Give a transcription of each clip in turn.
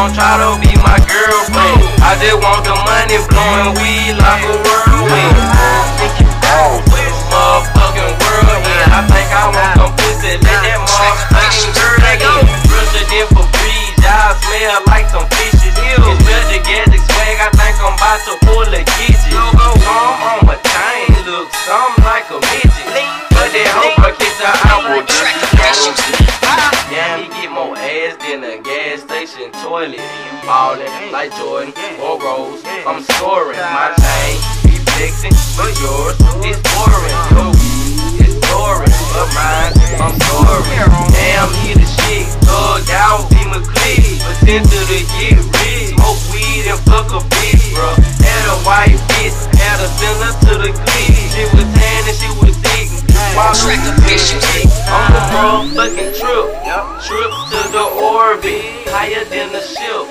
don't try to be my girlfriend. I just want the money blowing weed like a whirlwind. Motherfucking yeah. I think I want some pussy, let that motherfucking girl in. Rusher than for breeze, y'all smell like some fishes. It's the gadget swag, I think I'm to pull a gidget. Some on my chain, look some like a midget. But that hoe I kiss her out with yeah, toilet. Ballin' like Jordan or Rose. I'm scoring my chain, be flexing, but yours is boring. Yo, it's boring, but mine, I'm scoring. Damn, he the shit, thugged out, be McClee. Potential to get rich, smoke weed and fuck a bitch, bro. Had a white bitch, had a sinner to the clique. She was tan and she was thick. Track officials. I'm the motherfucking trip. Trip to the orbit. Higher than the ship.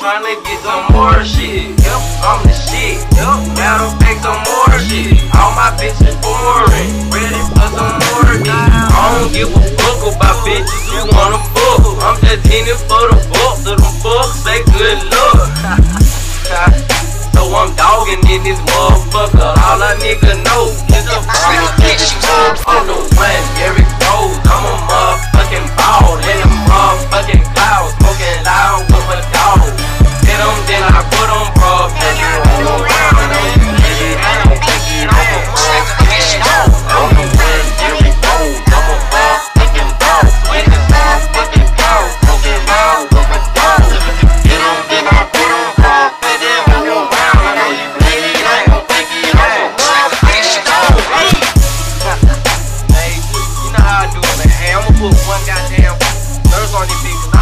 Tryna get some more shit. I'm the shit. Gotta make some more shit. All my bitches boring. Ready for some more dick. I don't give a fuck about bitches who wanna fuck. I'm just in it for the fuck. So the fuck say good luck. So I'm dogging in this motherfucker. All a nigga know is a fucking on the one, nurse on